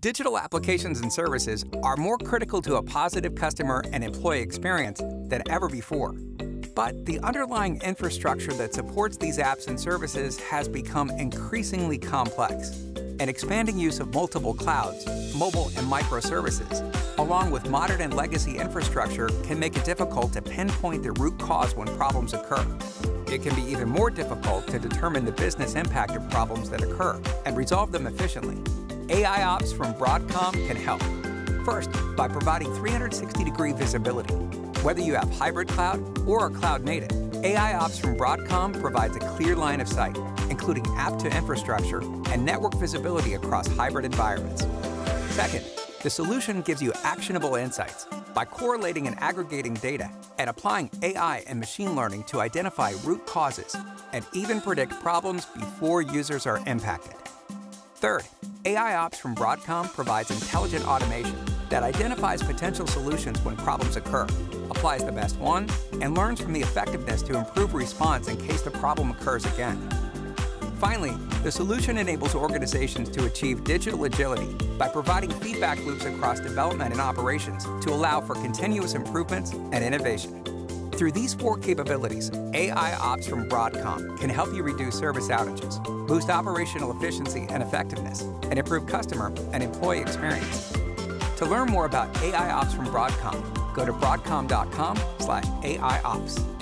Digital applications and services are more critical to a positive customer and employee experience than ever before. But the underlying infrastructure that supports these apps and services has become increasingly complex. An expanding use of multiple clouds, mobile and microservices, along with modern and legacy infrastructure can make it difficult to pinpoint the root cause when problems occur. It can be even more difficult to determine the business impact of problems that occur and resolve them efficiently. AI Ops from Broadcom can help. First, by providing 360 degree visibility. Whether you have hybrid cloud or are cloud native, AI Ops from Broadcom provides a clear line of sight, including app to infrastructure and network visibility across hybrid environments. Second, the solution gives you actionable insights by correlating and aggregating data and applying AI and machine learning to identify root causes and even predict problems before users are impacted. Third, AI Ops from Broadcom provides intelligent automation that identifies potential solutions when problems occur, applies the best one, and learns from the effectiveness to improve response in case the problem occurs again. Finally, the solution enables organizations to achieve digital agility by providing feedback loops across development and operations to allow for continuous improvements and innovation. Through these four capabilities, AI Ops from Broadcom can help you reduce service outages, boost operational efficiency and effectiveness, and improve customer and employee experience. To learn more about AI Ops from Broadcom, go to broadcom.com/AIOps.